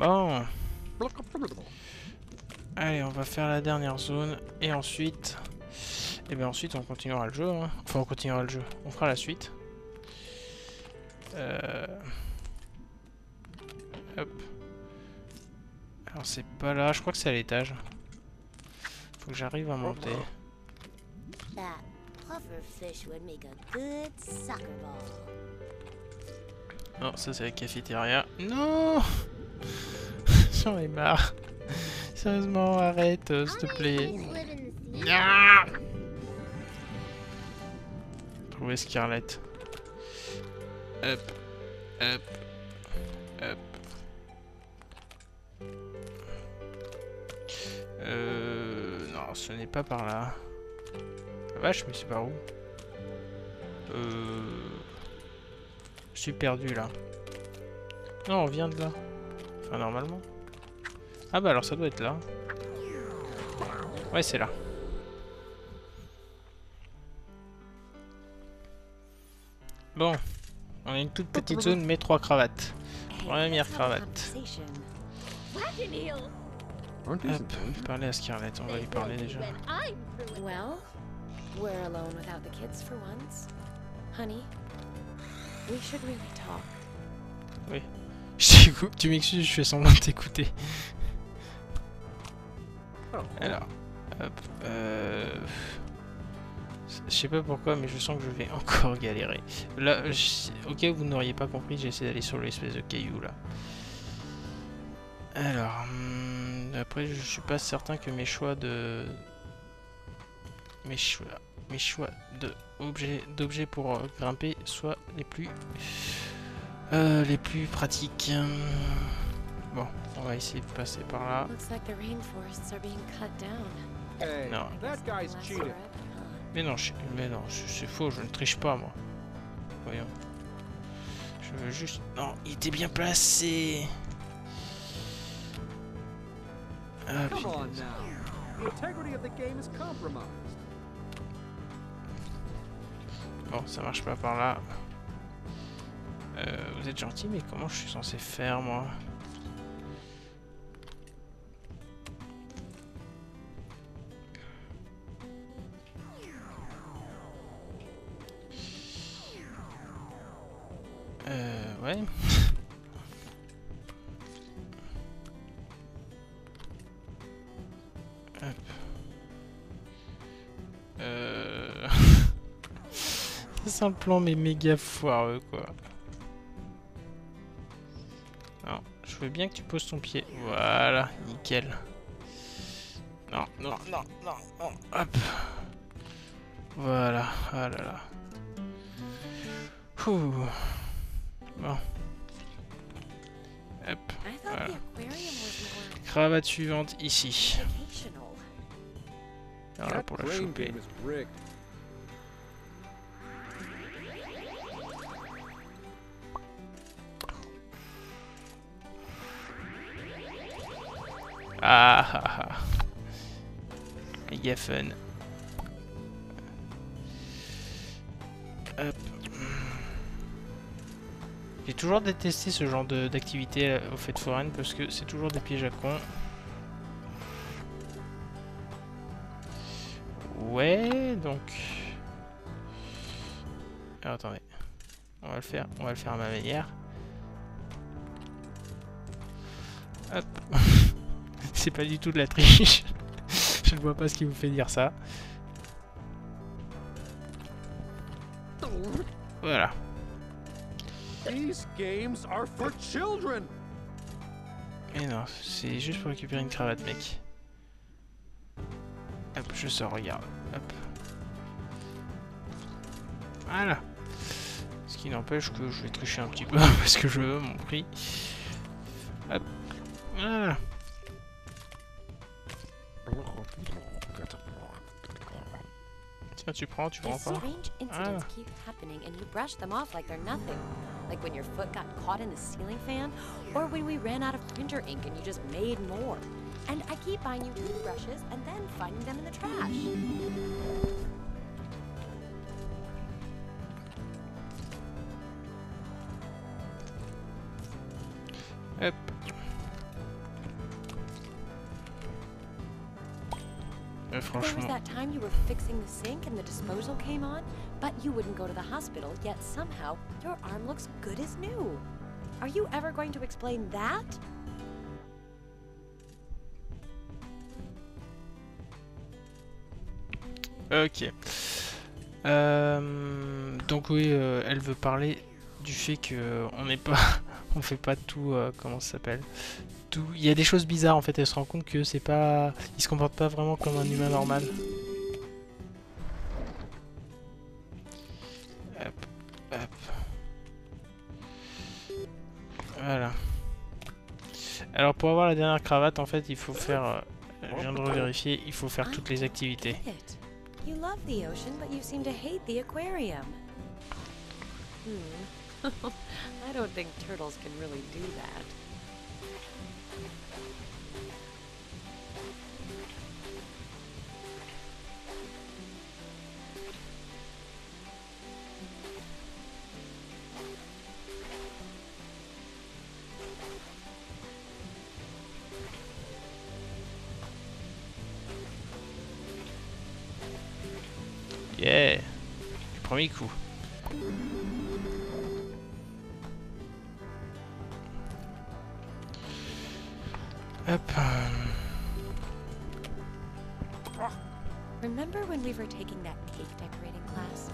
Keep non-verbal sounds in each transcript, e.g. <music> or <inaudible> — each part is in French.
Bon. Allez, on va faire la dernière zone. Et ensuite... Et bien ensuite, on continuera le jeu. hein. Enfin, on continuera le jeu. On fera la suite. Euh... Hop. Alors, c'est pas là. Je crois que c'est à l'étage. Faut que j'arrive à monter. That pufferfish would make a good soccer ball. Non, ça c'est la cafétéria. Non J'en ai marre. Sérieusement, arrête, euh, s'il te plaît. Ah Trouver Scarlett. Hop, hop, hop. Euh... Non, ce n'est pas par là. La vache, mais c'est par où? Euh... Je suis perdu là. Non, on vient de là. Enfin, normalement. Ah bah alors ça doit être là. Ouais, c'est là. Bon. On a une toute petite zone, mais trois cravates. Première cravate. Hop, parler à Scarlett, on va lui parler déjà. Well, we're alone without the kids for once. Honey, we should really talk. Je t'écoute, tu m'excuses, je fais semblant de t'écouter. Oh, Alors, hop, euh... Je sais pas pourquoi, mais je sens que je vais <laughs> encore galérer. Là, au cas où vous n'auriez pas compris, j'ai essayé d'aller sur l'espèce de caillou là. Alors, hum, après, je suis pas certain que mes choix de... Mes choix, mes choix de d'objets pour euh, grimper soient les plus... euh, les plus pratiques. Hum, Bon, on va essayer de passer par là. Looks like the rainforests are being cut down. Hey, No. that guy's Less cheating. red, huh? Mais non, je- mais non, c'est faux, je ne triche pas moi. Voyons. Je veux juste... Non, il était bien placé. Ah, Come putain. on now. The integrity of the game is compromised. Bon, ça marche pas par là. Vous êtes gentil, mais comment je suis censé faire moi Euh, ouais. <laughs> Hop. Euh... <laughs> C'est un plan mais méga foireux quoi. Veux bien que tu poses ton pied. Voilà, nickel. Non, non, non, non, non. Hop. Voilà, ah là là. Ouh. Bon. Hop. I thought Voilà. the aquarium was more Cravate suivante ici. educational. Voilà that pour la choper. Ah ah ah. Méga fun. Hop. J'ai toujours détesté ce genre d'activité euh, aux fêtes foraines parce que c'est toujours des pièges à con. Ouais, donc. Alors, attendez. On va le faire, on va le faire à ma manière. Hop. <laughs> C'est pas du tout de la triche. <laughs> Je ne vois pas ce qui vous fait dire ça. Voilà. These games are for children. Et non, c'est juste pour récupérer une cravate, mec. Hop, je sors, regarde. Hop. Voilà. Ce qui n'empêche que je vais tricher un petit peu <laughs> parce que je veux mon prix. Hop. Voilà. Tiens, tu prends, tu prends These pas. strange incidents keep happening and you brush them off like they're nothing. Like when your foot got caught in the ceiling fan, or when we ran out of printer ink and you just made more. And I keep buying you toothbrushes and then finding them in the trash. Hop. There was franchement. that time you were fixing the sink and the disposal came on, but you wouldn't go to the hospital, yet somehow your arm looks good as new. Are you ever going to explain that? Ok. Euh, donc oui, euh, elle veut parler du fait que on n'est pas, <laughs> on fait pas tout, euh, comment ça s'appelle, Il y a des choses bizarres en fait. Elle se rend compte que c'est pas, il se comporte pas vraiment comme un humain normal. Hop, hop. Voilà. Alors pour avoir la dernière cravate, en fait, il faut faire, euh, je viens de revérifier, il faut faire toutes les activités. Aquarium. Hmm. <laughs> I don't think turtles can really do that. Yeah premier coup. Hop. Remember when we were taking that cake decorating class?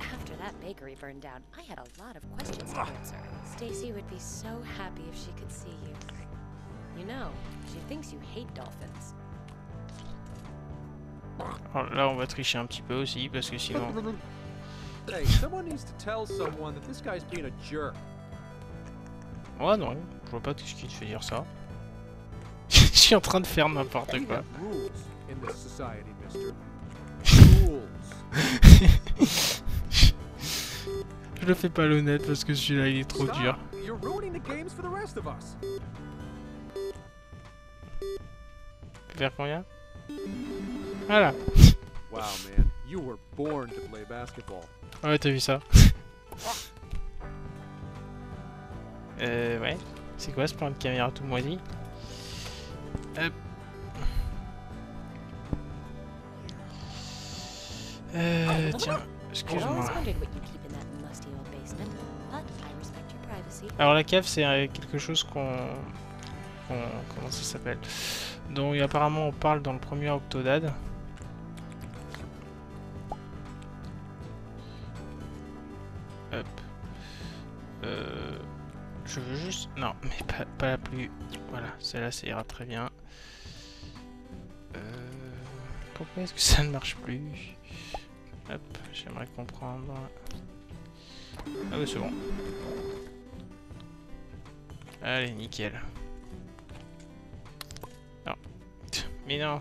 After that bakery burned down, I had a lot of questions to answer. Stacy would be so happy if she could see you. You know, she thinks you hate dolphins. Oh, là, on va tricher un petit peu aussi parce que sinon. Hey, someone needs to tell someone that this guy's being a jerk. Ouais, non, je vois pas ce qui te fait dire ça. Je suis en train de faire n'importe quoi. <laughs> Je le fais pas l'honnête parce que celui-là il est trop dur. You're ruining the games for the rest of us. Vers combien? Voilà. Wow, <laughs> man. You were born to play basketball. Ouais, t'as vu ça? <laughs> Euh, ouais. C'est quoi ce plan de caméra tout moisi? Hop. Euh, tiens, I've always excuse-moi. Alors la cave c'est euh, quelque chose qu'on... comment ça s'appelle? Dont apparemment on parle dans le premier Octodad. Hop. Euh, je veux juste... Non, mais pas, pas la plus... Voilà, celle-là ça ira très bien. Euh, pourquoi est-ce que ça ne marche plus Hop, j'aimerais comprendre. Ah oui, c'est bon. Allez, nickel. Non. <laughs> Mais non.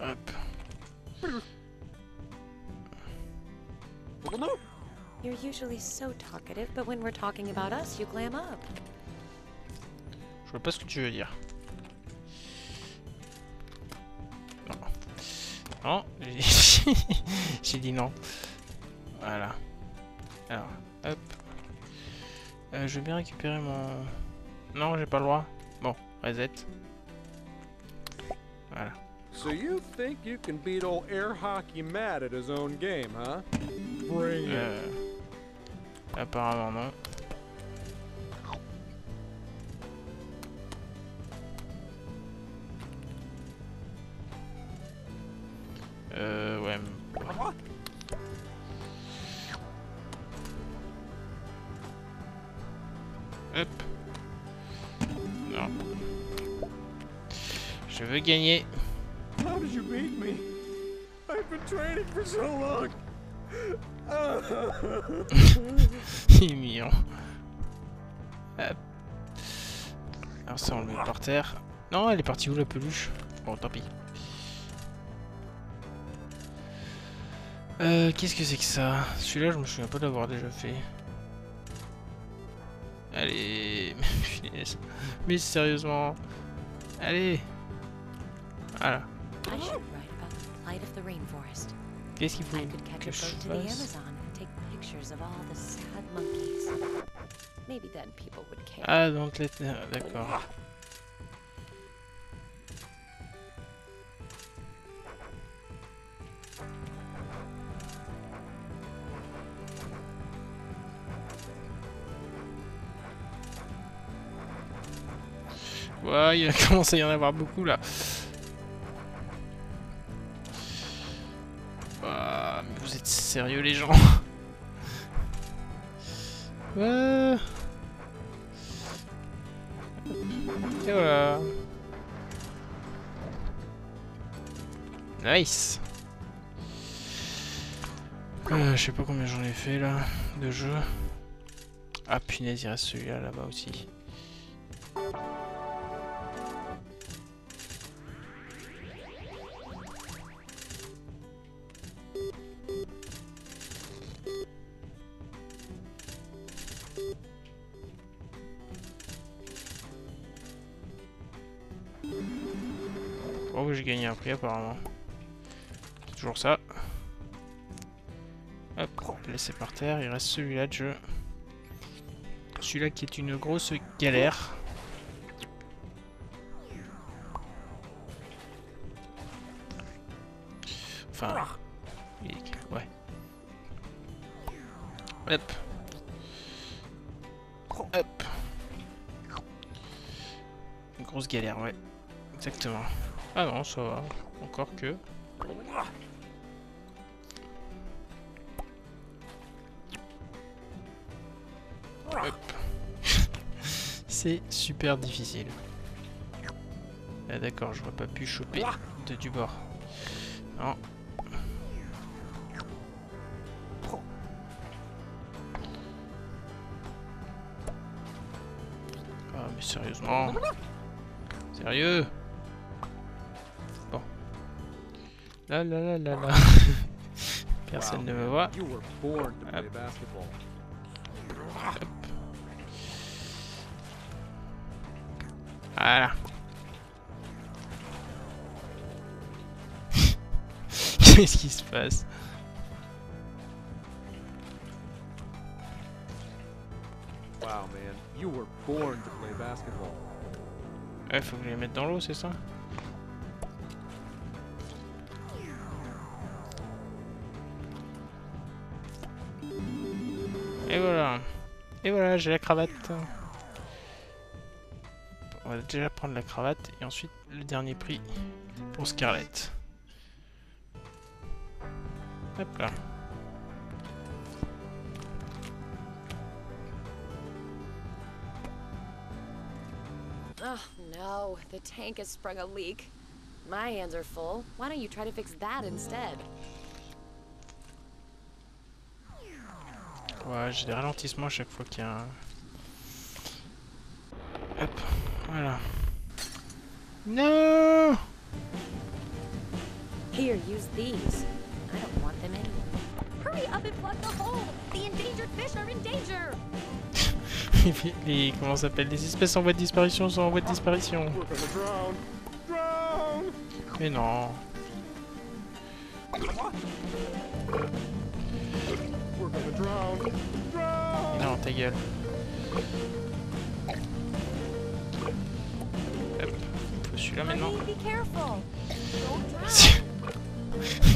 Hop. You're usually so talkative, but when we're talking about us, you glam up. Je vois pas ce que tu veux dire. Non. Non, <laughs> j'ai dit non. Voilà. Alors, hop. Euh, je veux bien récupérer mon... Non, j'ai pas le droit. Bon, reset. Voilà. So you think you can beat old air hockey Matt at his own game, huh? Bring it. Euh, apparemment non. Veux gagner. How did you beat me? I've been training for so long. <laughs> Il est mignon. Hop. Alors ça on le met par terre. Non, elle est partie où la peluche? Bon, tant pis. Euh, qu'est-ce que c'est que ça? Celui-là, je me souviens pas d'avoir déjà fait. Allez. <laughs> Mais sérieusement. Allez. Rainforest. Qu'est-ce qu'il faut I could catch que a je boat to the fasse? Amazon and take pictures of all the sad monkeys. Maybe then people would care. Ah, donc les... D'accord. Ouais, il <laughs> commence à y en avoir beaucoup là. Sérieux les gens Ouais. <laughs> Et voilà. Nice. Euh, je sais pas combien j'en ai fait là de jeux. Ah punaise, il reste celui-là là-bas aussi. Apparemment. C'est toujours ça. Hop, laissé par terre. Il reste celui-là de jeu. Celui-là qui est une grosse galère. Enfin, ouais. Hop. Hop. Une grosse galère, ouais. Exactement. Ah non, ça va. Encore que. <laughs> C'est super difficile. Ah d'accord, j'aurais pas pu choper de du bord. Non. Ah mais sérieusement. Sérieux? Là là là là là. Personne Wow, ne me voit. Voilà. <laughs> Qu'est-ce qui se passe? Wow, man, you were born to play basketball. Ouais, faut que je les mette dans l'eau, c'est ça? Et voilà. Et voilà, j'ai la cravate. On va déjà prendre la cravate et ensuite le dernier prix pour Scarlett. Hop là. Oh no, the tank has sprung a leak. My hands are full. Why don't you try to fix that instead? Ouais, j'ai des ralentissements à chaque fois qu'il y a un... Hop, voilà. Non Here, use these. I don't want them anymore. Hurry up and plug the hole! The endangered fish are in danger! <laughs> les, Comment ça s'appelle? Les espèces en voie de disparition sont en voie de disparition. Mais non. Non, ta gueule. Hop, faut celui-là maintenant. <laughs>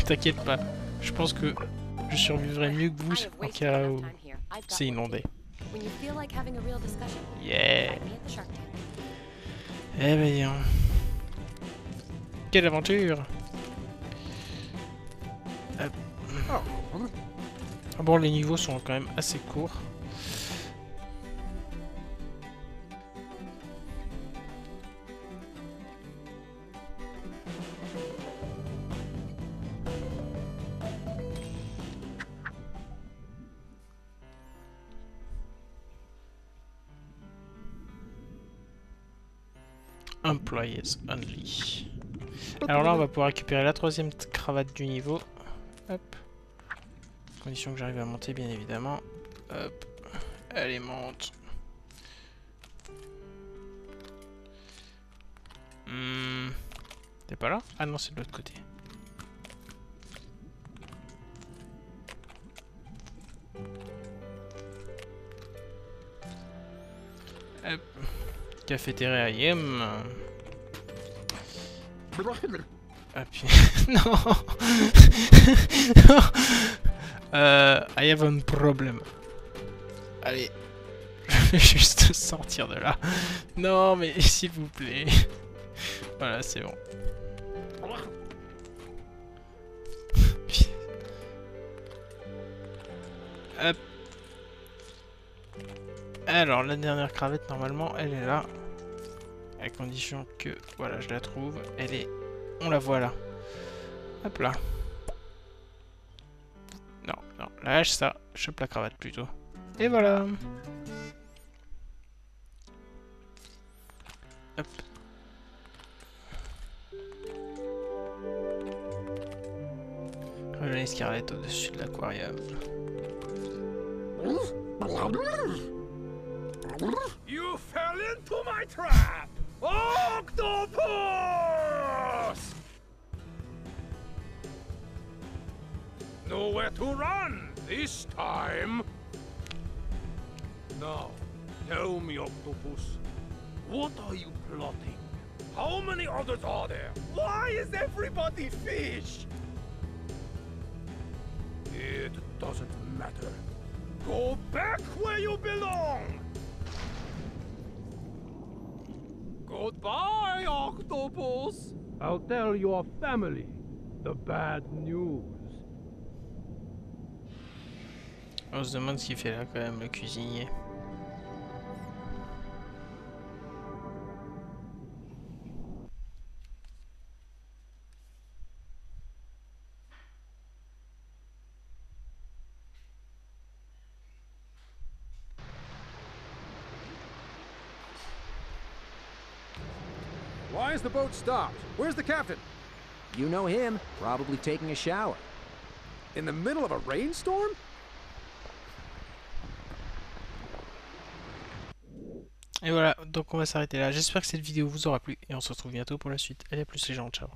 T'inquiète pas. Je pense que je survivrai mieux que vous en cas où c'est inondé. do. When you feel like having a real discussion, Yeah. Eh ben donc. Quelle aventure Hop. Oh, Ah bon, les niveaux sont quand même assez courts. Employees only. Alors là, on va pouvoir récupérer la troisième cravate du niveau. Hop. Condition que j'arrive à monter, bien évidemment. Hop. Allez, monte. Hmm. T'es pas là? Ah non, c'est de l'autre côté. Cafétéria Ah puis... <laughs> non <laughs> Non euh, I have a problem. Allez. <laughs> Je vais juste sortir de là. Non mais <laughs> s'il vous plaît. Voilà, c'est bon. <laughs> Hop. Alors, la dernière cravate, normalement, elle est là. À condition que, voilà, je la trouve. Elle est... On la voit là. Hop là. Non, lâche ça. Chope la cravate plutôt. Et voilà. Hop. Rejoignez Scarlett au-dessus de l'aquarium. You fell into my trap! Octopus! Nowhere to run this time. Now, tell me, Octopus, what are you plotting? How many others are there? Why is everybody fish? It doesn't matter. Go back where you belong! Goodbye, Octopus! I'll tell your family the bad news. On se demande ce qu'il fait là quand même, le cuisinier. Why is the boat stopped? Where's the captain? You know him, probably taking a shower. In the middle of a rainstorm? Et voilà, donc on va s'arrêter là. J'espère que cette vidéo vous aura plu et on se retrouve bientôt pour la suite. Allez, à plus les gens, ciao.